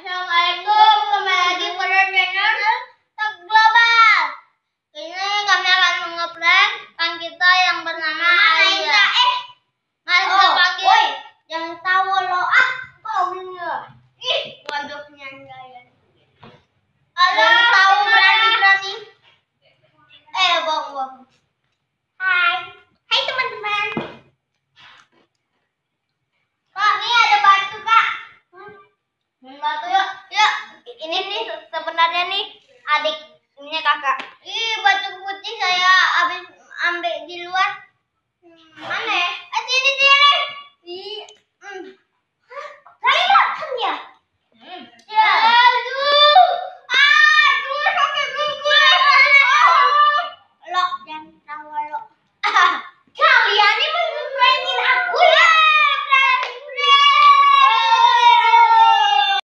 Assalamualaikum, kembali lagi pada channel Tak Global. Ini kami akan mengeprank kan kita yang bernama Alia. Eh, mari kita Oh, panggil. woi, jangan tahu lo ah, kau enggak. Ih, waduhnya enggak ya. Jangan tahu kenal. berani-berani. Eh, bohong. Hai. Batu yuk. Yuk, ini nih sebenarnya nih adik ini kakak.